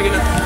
Dragon.